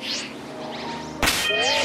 Yeah.